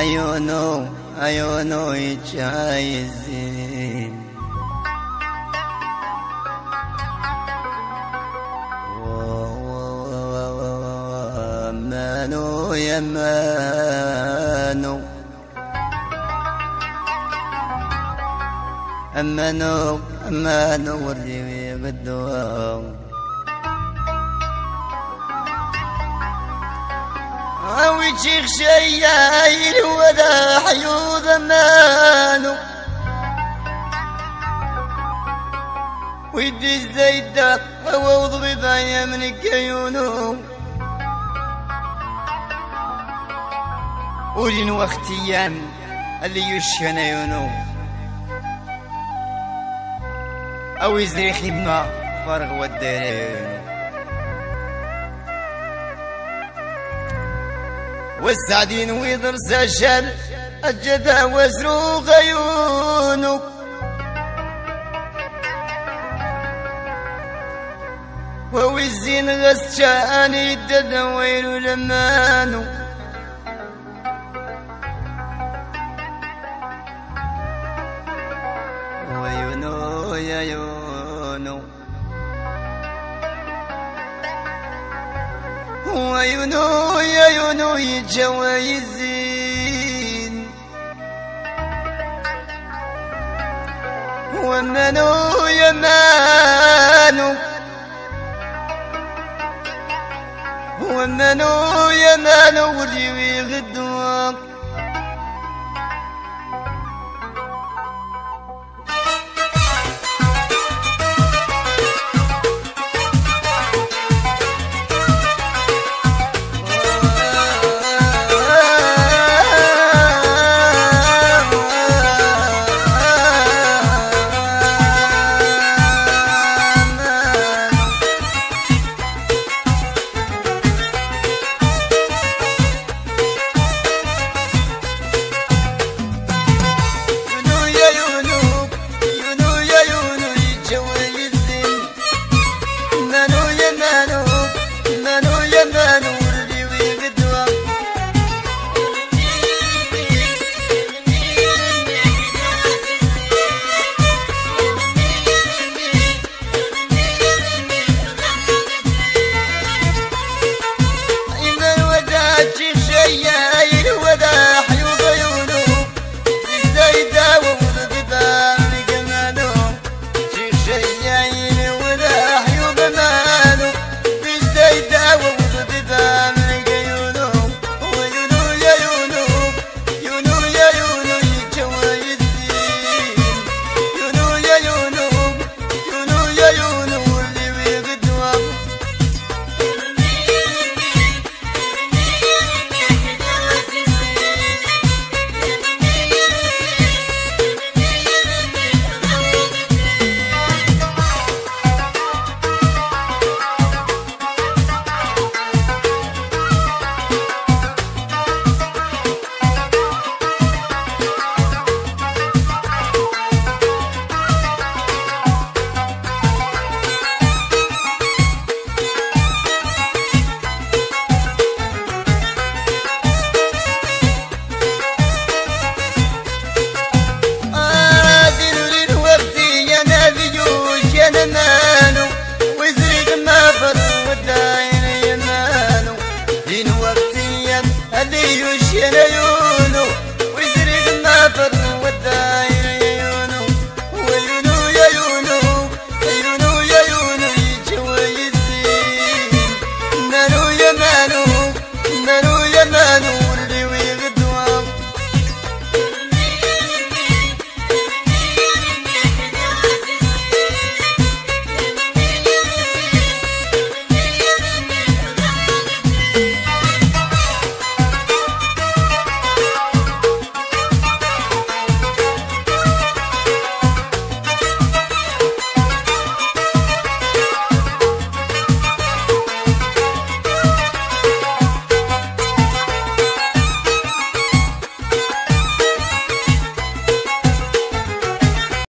عيونه عيونه يتشايزين مانو يا مانو أمانو أمانو والريوي بالدوام شيخ شيايل ولا حيوض أمانو ويدي زيدا أوض ببايا من كيونو ولين وقتيان اللي يشهن يونو أو يزري خدمة فرغ والدارين والسعدين ويضر سجل الجدا وزرو غيونو وهو الزين غسجان يدد ويل لمانو ويونو يا يونو ويونو يا يونو يجوايزين ومنو يا مانو ومنو يا مانو واللي غدوك